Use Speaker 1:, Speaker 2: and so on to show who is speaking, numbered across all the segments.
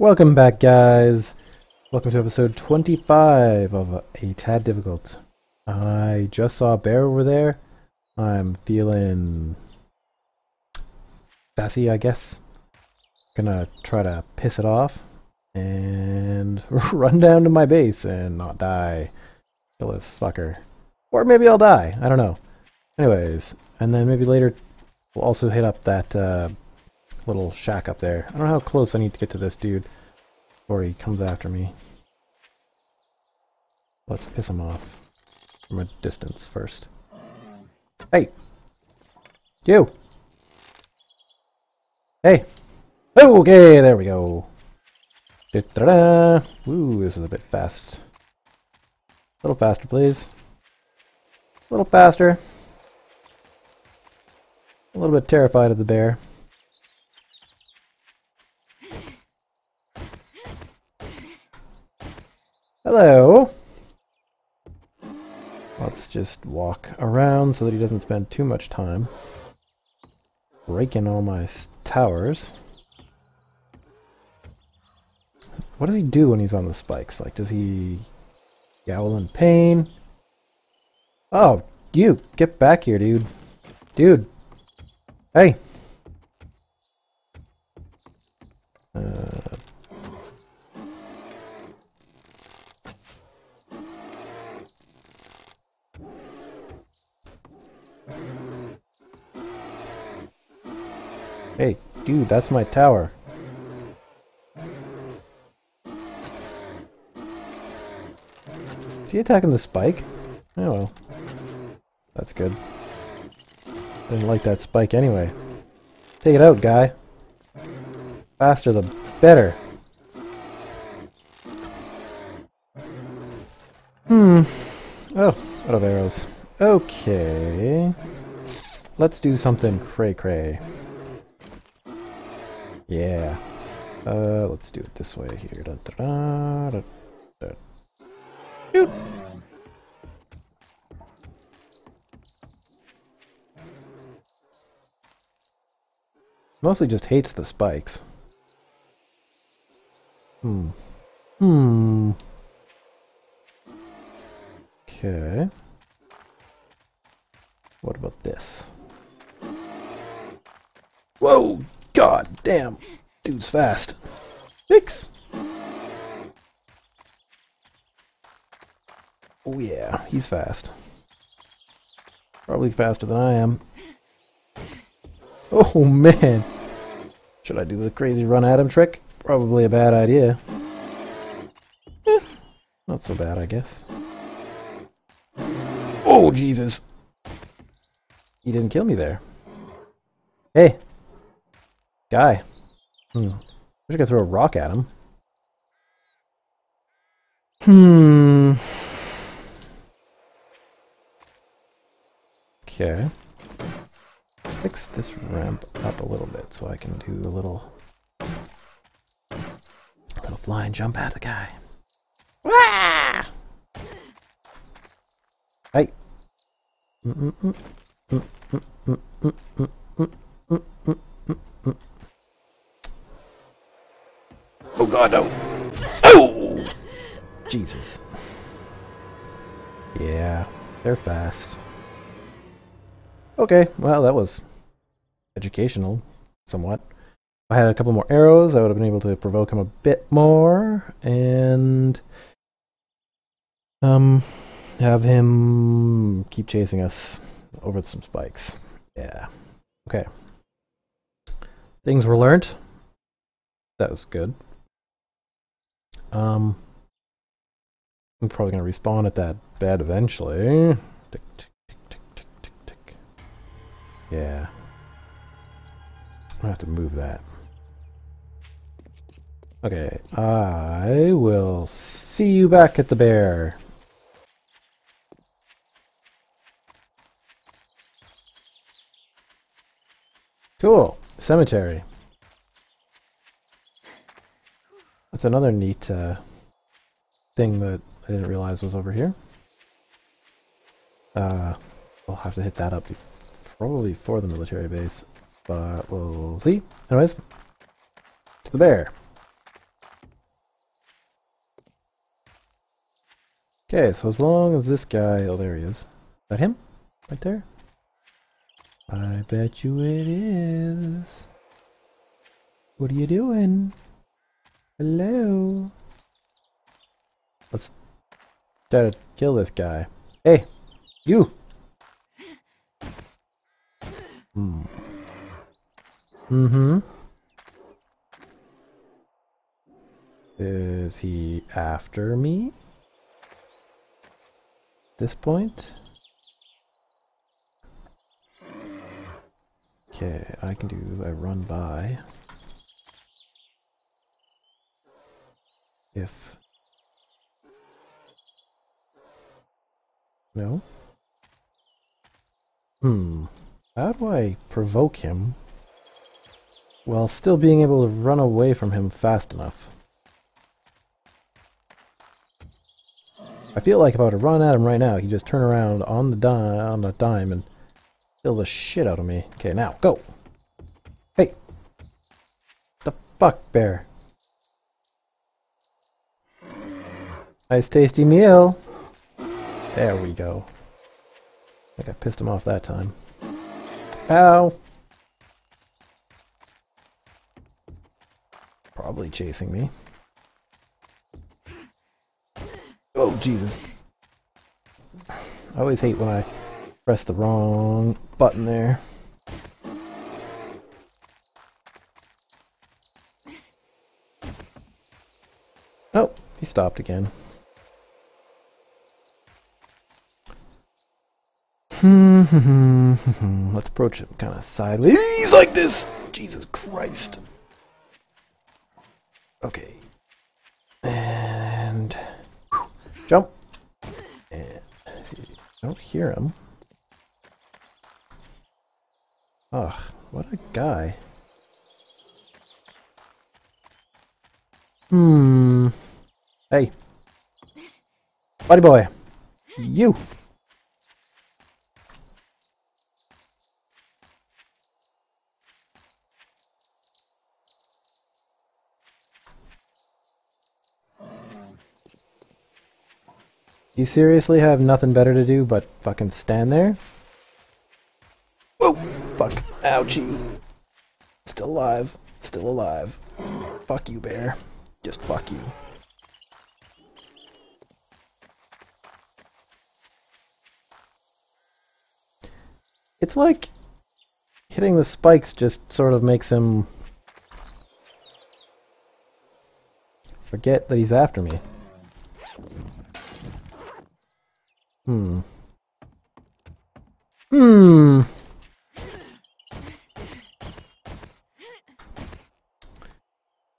Speaker 1: Welcome back, guys. Welcome to episode 25 of A Tad Difficult. I just saw a bear over there. I'm feeling sassy, I guess. Gonna try to piss it off and run down to my base and not die. Kill this fucker. Or maybe I'll die. I don't know. Anyways, and then maybe later we'll also hit up that uh, little shack up there. I don't know how close I need to get to this dude before he comes after me. Let's piss him off from a distance first. Hey! You! Hey! Okay, there we go. Da -da -da. Ooh, this is a bit fast. A little faster, please. A little faster. A little bit terrified of the bear. Hello. Let's just walk around so that he doesn't spend too much time breaking all my towers. What does he do when he's on the spikes? Like, does he yowl in pain? Oh, you! Get back here, dude. Dude! Hey! Hey, dude, that's my tower. Is he attacking the spike? Oh well. That's good. Didn't like that spike anyway. Take it out, guy. Faster the better. Hmm. Oh, out of arrows. Okay. Let's do something cray-cray. Yeah. Uh, let's do it this way here. Shoot! Mostly just hates the spikes. Hmm. Hmm. Okay. What about this? Whoa! God damn. Dude's fast. Six. Oh yeah, he's fast. Probably faster than I am. Oh man. Should I do the crazy run at him trick? Probably a bad idea. Eh, not so bad, I guess. Oh, Jesus. He didn't kill me there. Hey. Guy. Hmm. I could throw a rock at him. Hmm. Okay. Fix this ramp up a little bit so I can do a little, little flying jump at the guy. Wah! Hey. Mm -mm -mm Oh god, no. Oh! Jesus. Yeah, they're fast. Okay, well, that was educational, somewhat. If I had a couple more arrows, I would have been able to provoke him a bit more, and um, have him keep chasing us over some spikes. Yeah. Okay. Things were learned. That was good. Um, I'm probably going to respawn at that bed eventually. Tick, tick, tick, tick, tick, tick. Yeah. I have to move that. Okay, I will see you back at the bear. Cool. Cemetery. That's another neat uh, thing that I didn't realize was over here. Uh, I'll have to hit that up probably for the military base, but we'll see. Anyways, to the bear. Okay, so as long as this guy, oh there he is. Is that him? Right there? I bet you it is. What are you doing? Hello? Let's try to kill this guy. Hey! You! Hmm. Mm-hmm. Is he after me? This point? Okay, I can do a run by. If... No? Hmm. How do I provoke him while still being able to run away from him fast enough? I feel like if I were to run at him right now, he'd just turn around on the dime, on the dime and kill the shit out of me. Okay, now, go! Hey! The fuck, bear? Nice tasty meal! There we go. I think I pissed him off that time. Ow! Probably chasing me. Oh, Jesus. I always hate when I press the wrong button there. Oh, he stopped again. Let's approach him kind of sideways He's like this. Jesus Christ. Okay. And Jump. And see, I don't hear him. Ugh, what a guy. Hmm. Hey. Buddy boy. You. You seriously have nothing better to do but fucking stand there? Whoa! Fuck. Ouchie. Still alive. Still alive. Fuck you, bear. Just fuck you. It's like hitting the spikes just sort of makes him forget that he's after me. Hmm. Hmm.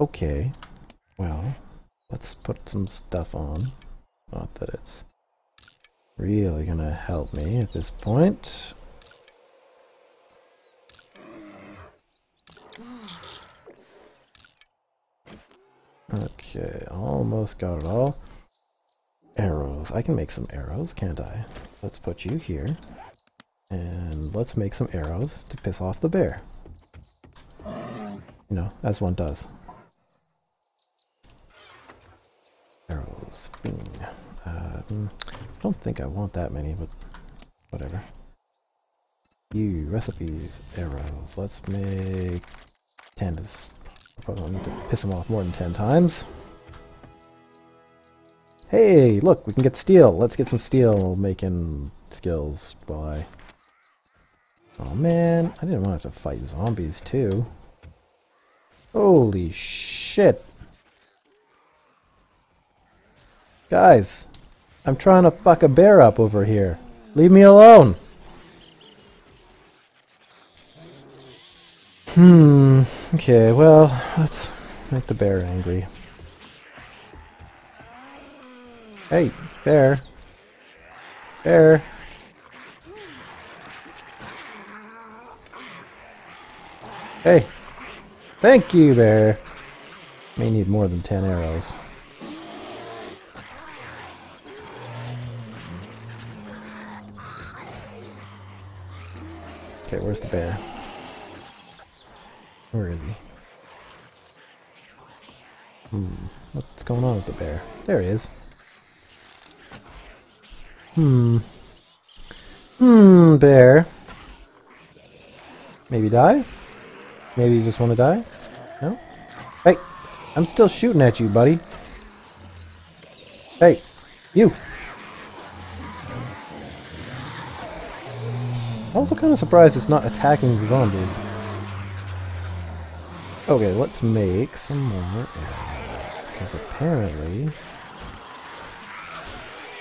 Speaker 1: Okay. Well, let's some stuff on. Not that it's really gonna help me at this point. Okay, almost got it all arrows. I can make some arrows, can't I? Let's put you here. And let's make some arrows to piss off the bear. You know, as one does. Arrows. Uh, mm, I don't think I want that many, but whatever. You, recipes, arrows. Let's make 10. I probably don't need to piss them off more than 10 times. Hey, look, we can get steel. Let's get some steel making skills I... Oh man, I didn't want to have to fight zombies too. Holy shit. Guys, I'm trying to fuck a bear up over here. Leave me alone. Hmm, okay, well, let's make the bear angry. Hey, bear. Bear. Hey. Thank you, bear. May need more than ten arrows. Okay, where's the bear? Where is he? Hmm, what's going on with the bear? There he is. Hmm. Hmm, bear. Maybe die? Maybe you just want to die? No? Hey! I'm still shooting at you, buddy. Hey! You! Also kind of surprised it's not attacking the zombies. Okay, let's make some more arrows, because apparently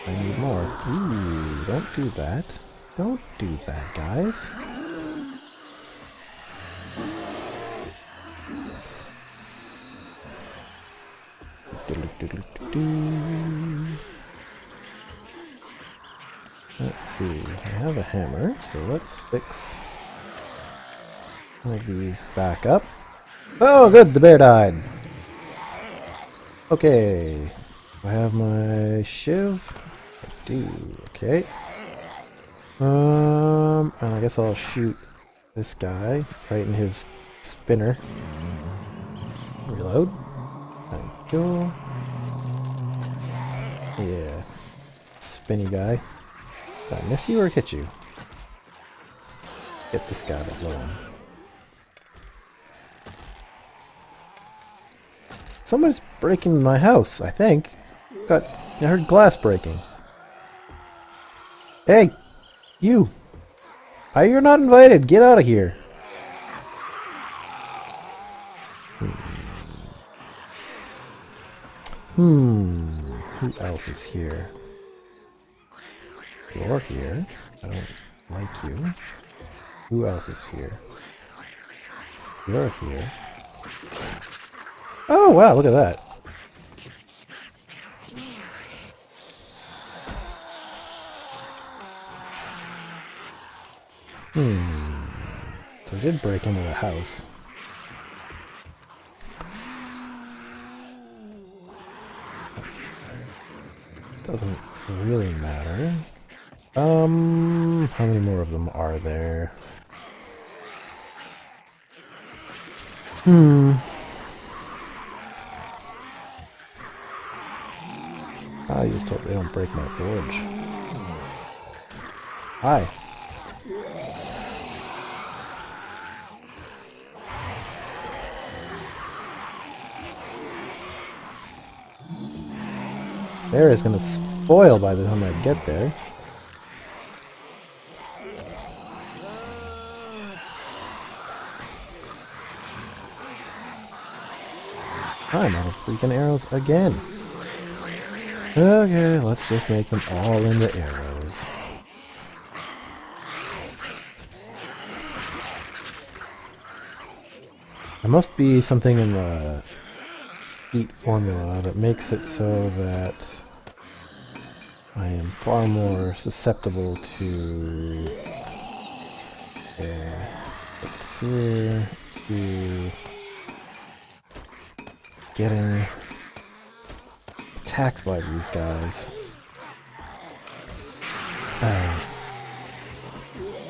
Speaker 1: I need more. Ooh, don't do that. Don't do that, guys. Let's see, I have a hammer, so let's fix these back up. Oh, good, the bear died. Okay, I have my shiv. I do, okay. Um, and I guess I'll shoot this guy right in his spinner. Reload. Thank you. Yeah. Spinny guy. Did I miss you or hit you? Hit this guy that low Somebody's breaking my house, I think. Got I heard glass breaking. Hey! You! Why you're not invited? Get out of here! Hmm. hmm. Who else is here? You're here. I don't like you. Who else is here? You're here. Oh, wow, look at that. Hmm. So I did break into the house. Doesn't really matter. Um, how many more of them are there? Hmm. I just hope they don't break my forge. Hi. There is gonna spoil by the time I get there. I'm out of freaking arrows again. Okay, let's just make them all into arrows. There must be something in the heat formula that makes it so that I am far more susceptible to uh, here to getting attacked by these guys. Uh,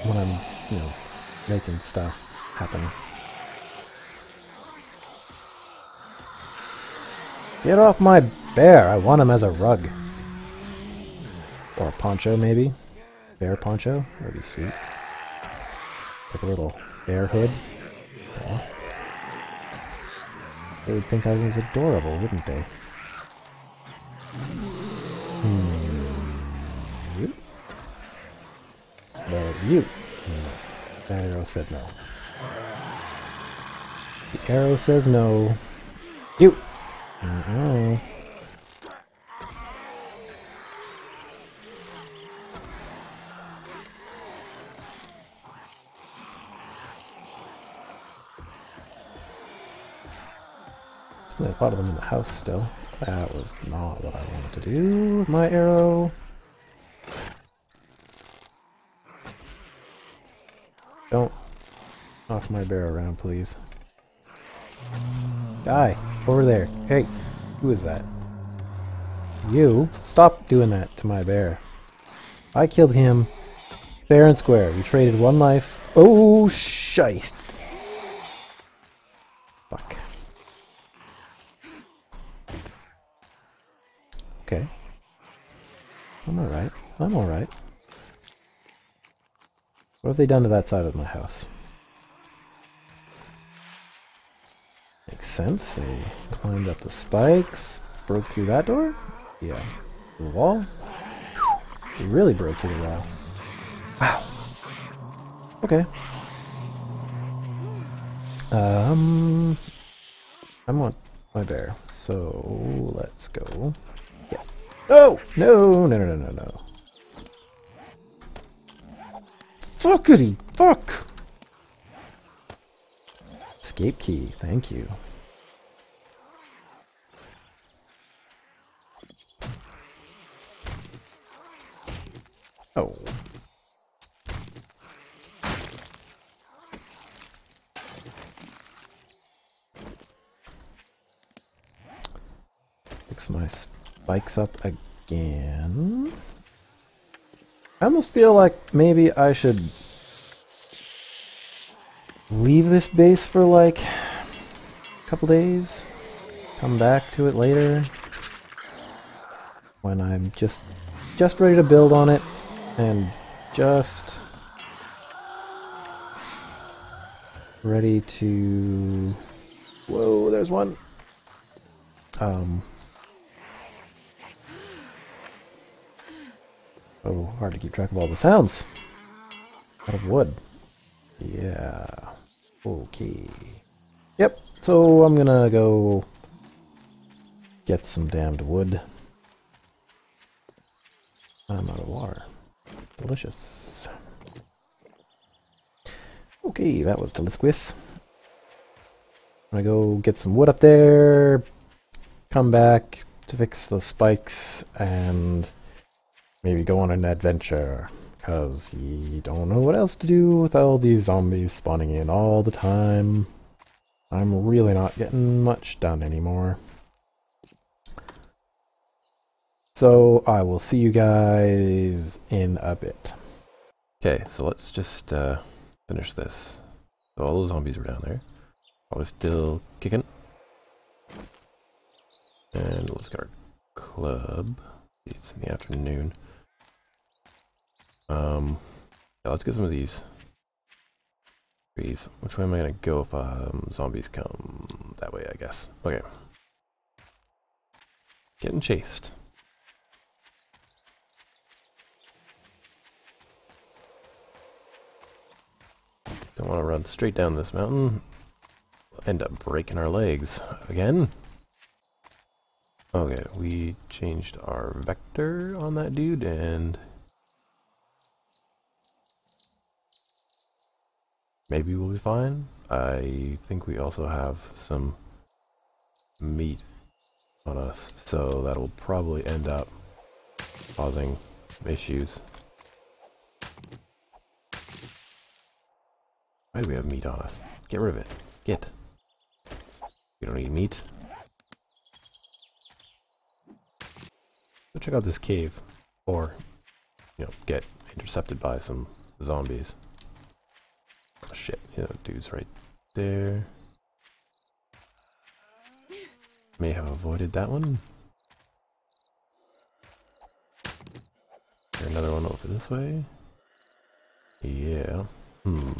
Speaker 1: when I'm, you know, making stuff happen. Get off my bear! I want him as a rug. Or a poncho, maybe? Bear poncho? That'd be sweet. Like a little bear hood. Yeah. They would think I was adorable, wouldn't they? Hmm. You? You. No. That arrow said no. The arrow says no. You! Mm -hmm. Lot of them in the house still. That was not what I wanted to do with my arrow. Don't knock my bear around, please. Die! Over there. Hey! Who is that? You? Stop doing that to my bear. I killed him fair and square. We traded one life. Oh, shite! Fuck. I'm alright. I'm alright. What have they done to that side of my house? Makes sense. They climbed up the spikes, broke through that door? Yeah. The wall? They really broke through the wall. Wow. Okay. Um, I want my bear, so let's go. Oh no! No! No! No! No! No! Fuckity fuck! Escape key. Thank you. Oh. Fix my spikes up again. I almost feel like maybe I should leave this base for like a couple days, come back to it later when I'm just just ready to build on it and just ready to whoa there's one um oh hard to keep track of all the sounds. Out of wood. Yeah. Okay. Yep so I'm gonna go get some damned wood. I'm out of water. Delicious. Okay, that was delicious. I'm gonna go get some wood up there, come back to fix those spikes, and maybe go on an adventure. Because you don't know what else to do with all these zombies spawning in all the time. I'm really not getting much done anymore. So I will see you guys in a bit. Okay, so let's just uh, finish this. So all those zombies are down there. I was still kicking. And let's get our club. It's in the afternoon. Um, yeah, let's get some of these trees. Which way am I gonna go if um, zombies come that way? I guess. Okay. Getting chased. Don't want to run straight down this mountain. End up breaking our legs again. Okay, we changed our vector on that dude and maybe we'll be fine. I think we also have some meat on us, so that'll probably end up causing issues. Why do we have meat on us? Get rid of it. Get. We don't need meat. Go check out this cave. Or, you know, get intercepted by some zombies. Shit, you know, dude's right there. May have avoided that one. There another one over this way? Yeah. Hmm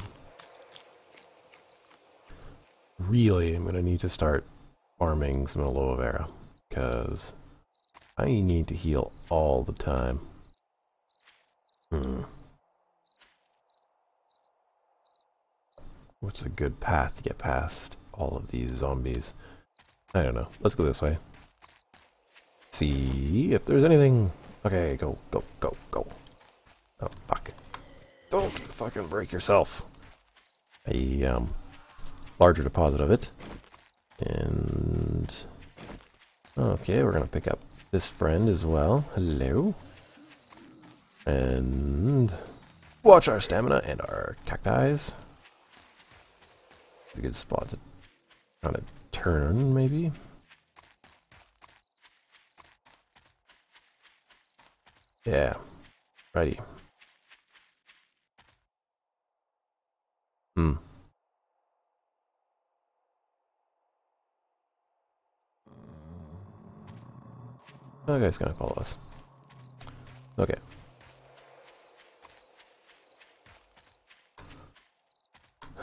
Speaker 1: really I'm going to need to start farming some aloe vera because I need to heal all the time. Hmm. What's a good path to get past all of these zombies? I don't know. Let's go this way. See if there's anything. Okay, go, go, go, go. Oh, fuck. Don't fucking break yourself. A um, larger deposit of it. And okay, we're gonna pick up this friend as well. Hello. And watch our stamina and our cacti. It's a good spot to kind of turn, maybe. Yeah. Righty. Hmm. That guy's gonna follow us.
Speaker 2: Okay.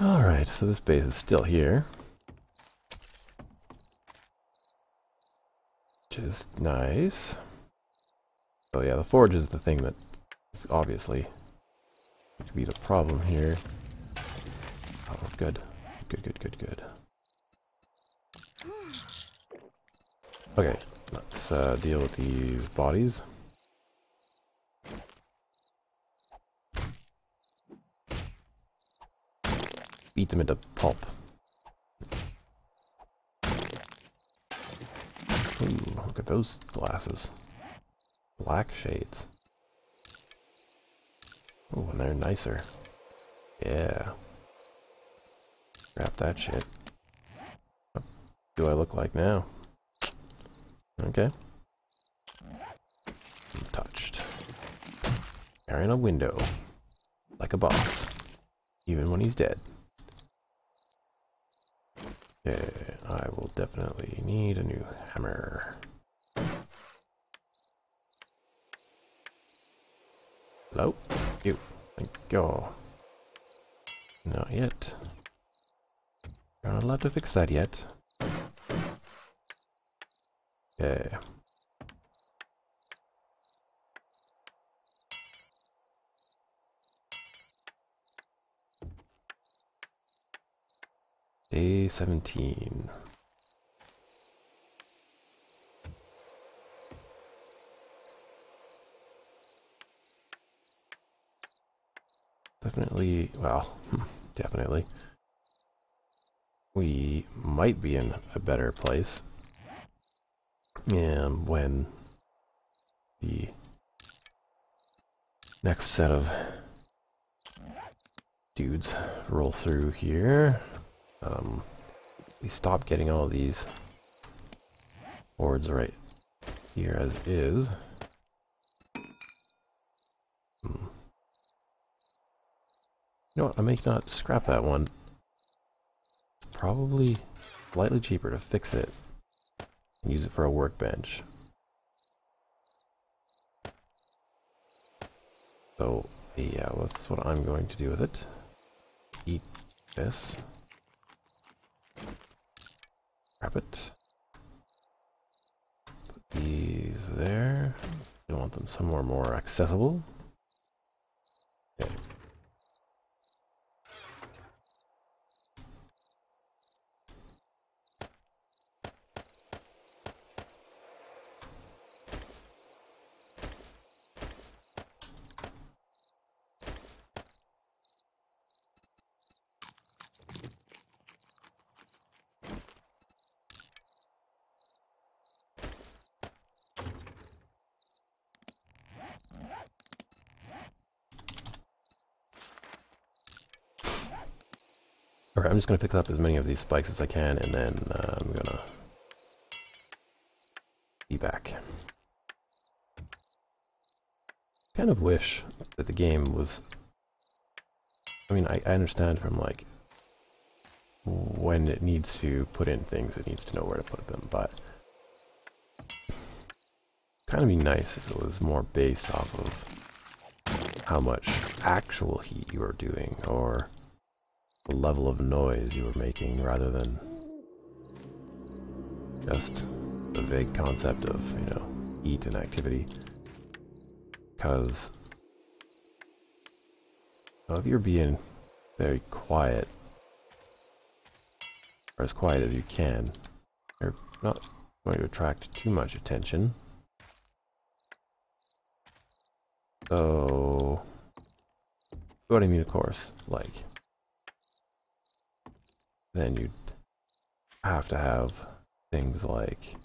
Speaker 2: Alright, so this base is still here. Which is nice. Oh yeah, the forge is the thing that is obviously to be the problem here. Oh, good. Good, good, good, good. Okay, let's uh, deal with these bodies. Beat them into pulp. Ooh, look at those glasses. Black shades. Oh, and they're nicer. Yeah. Grab that shit. What do I look like now? Okay. Untouched. Carrying a window. Like a boss. Even when he's dead. Okay, I will definitely need a new hammer. Hello? You. Thank you. Not yet. Not allowed to fix that yet. Okay. Day 17. Definitely, well, definitely. We might be in a better place. And when the next set of dudes roll through here, um, we stop getting all these boards right here as is. Hmm. You know what, I may not scrap that one. It's probably slightly cheaper to fix it and use it for a workbench. So, yeah, that's what I'm going to do with it. Eat this. Grab it. Put these there. You want them somewhere more accessible. Just going to pick up as many of these spikes as I can, and then uh, I'm going to be back. kind of wish that the game was... I mean, I, I understand from, like, when it needs to put in things, it needs to know where to put them, but... kind of be nice if it was more based off of how much actual heat you are doing, or the level of noise you were making rather than just the vague concept of, you know, heat and activity. Because well, if you're being very quiet, or as quiet as you can, you're not going to attract too much attention. So, what I mean, of course, like, then you'd have to have things like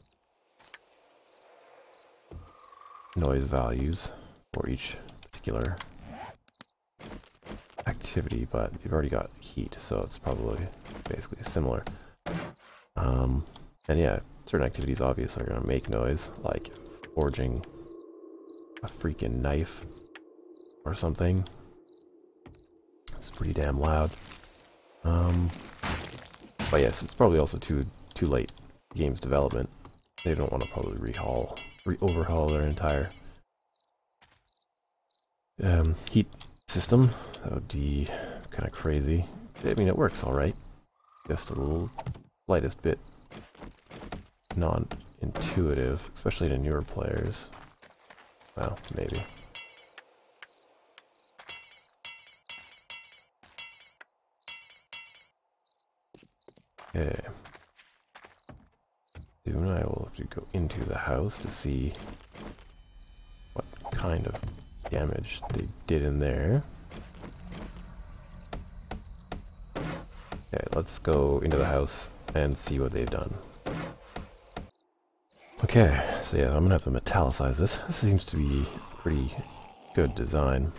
Speaker 2: noise values for each particular activity, but you've already got heat, so it's probably basically similar. Um, and yeah, certain activities obviously are going to make noise, like forging a freaking knife or something. It's pretty damn loud. Um, but yes, it's probably also too too late game's development. They don't want to probably rehaul, re-overhaul their entire um, heat system. That would be kind of crazy. I mean, it works all right. Just a little slightest bit non-intuitive, especially to newer players. Well, maybe. Okay. Soon I will have to go into the house to see what kind of damage they did in there. Okay, let's go into the house and see what they've done. Okay, so yeah, I'm gonna have to metallicize this. This seems to be pretty good design.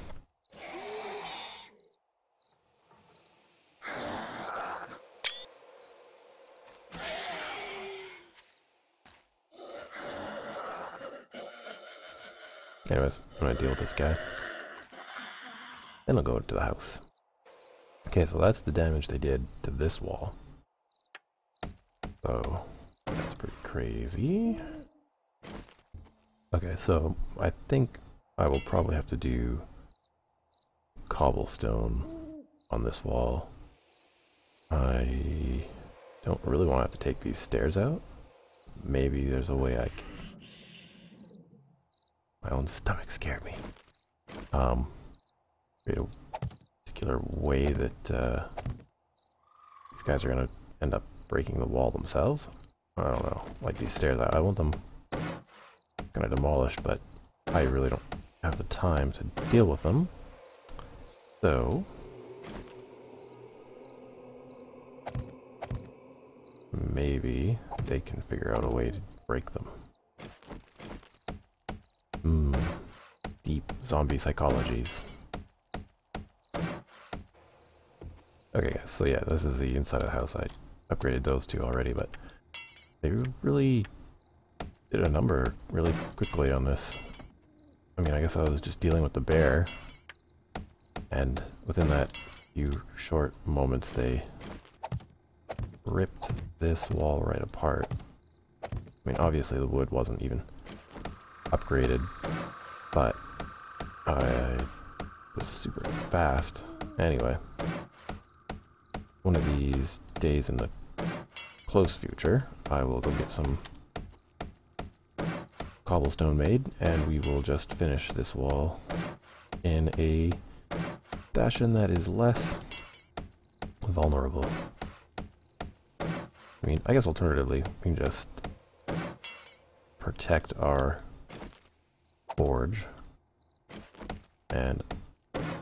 Speaker 2: Anyways, I'm gonna deal with this guy. Then I'll go to the house. Okay, so that's the damage they did to this wall. So, that's pretty crazy. Okay, so I think I will probably have to do cobblestone on this wall. I don't really want to have to take these stairs out. Maybe there's a way I can... My own stomach scared me. Um, a particular way that uh, these guys are going to end up breaking the wall themselves. I don't know, like these stairs, I want them kind of demolished, but I really don't have the time to deal with them. So, maybe they can figure out a way to break them. Zombie psychologies. Okay, guys, so yeah, this is the inside of the house. I upgraded those two already, but they really did a number really quickly on this. I mean, I guess I was just dealing with the bear, and within that few short moments, they ripped this wall right apart. I mean, obviously the wood wasn't even upgraded, but I was super fast. Anyway, one of these days in the close future, I will go get some cobblestone made, and we will just finish this wall in a fashion that is less vulnerable. I mean, I guess alternatively, we can just protect our forge and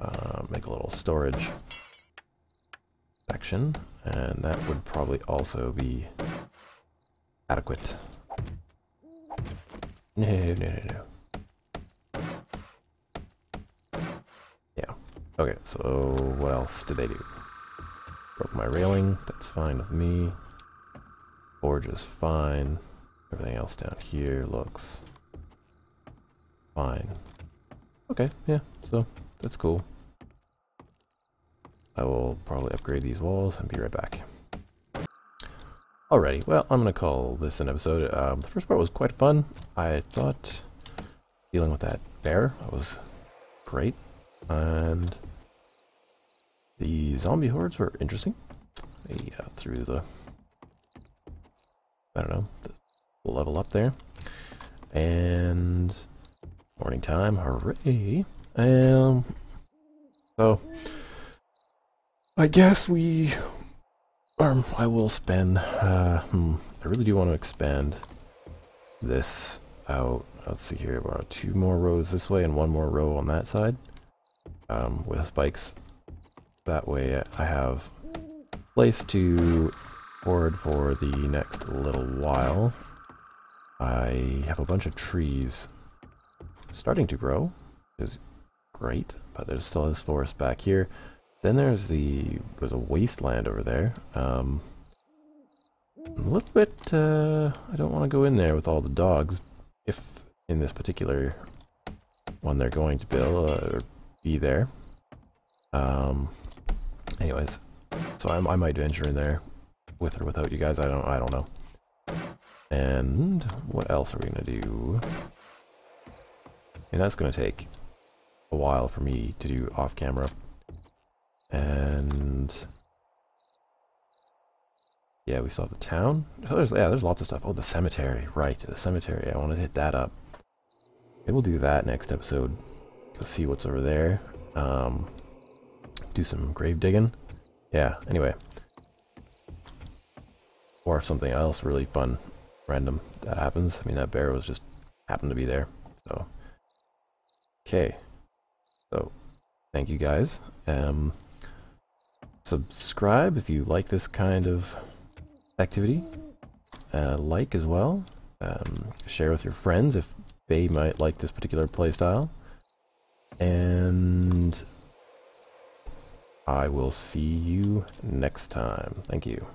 Speaker 2: uh, make a little storage section, and that would probably also be adequate. No, no, no, no. Yeah. Okay, so what else did they do? Broke my railing, that's fine with me. Forge is fine. Everything else down here looks fine. Okay, yeah, so that's cool. I will probably upgrade these walls and be right back. Alrighty, well, I'm going to call this an episode. Um, the first part was quite fun. I thought dealing with that bear was great. And the zombie hordes were interesting. They uh, threw the, I don't know, the level up there. And morning time, hooray. Um, so I guess we, um, I will spend, uh, hmm, I really do want to expand this out. Let's see here, about two more rows this way and one more row on that side, um, with spikes. That way I have place to forward for the next little while. I have a bunch of trees starting to grow, is great, but there's still this forest back here. Then there's the there's a wasteland over there. Um, a little bit. Uh, I don't want to go in there with all the dogs. If in this particular one they're going to build uh, or be there. Um. Anyways, so I, I might venture in there with or without you guys. I don't. I don't know. And what else are we gonna do? And that's gonna take a while for me to do off camera. And yeah, we still have the town. So there's yeah, there's lots of stuff. Oh, the cemetery, right? The cemetery. I want to hit that up. Maybe we'll do that next episode. Go see what's over there. Um, do some grave digging. Yeah. Anyway, or something else really fun, random that happens. I mean, that bear was just happened to be there. So, okay. So, thank you guys. Um, subscribe if you like this kind of activity. Uh, like as well. Um, share with your friends if they might like this particular playstyle. And I will see you next time. Thank you.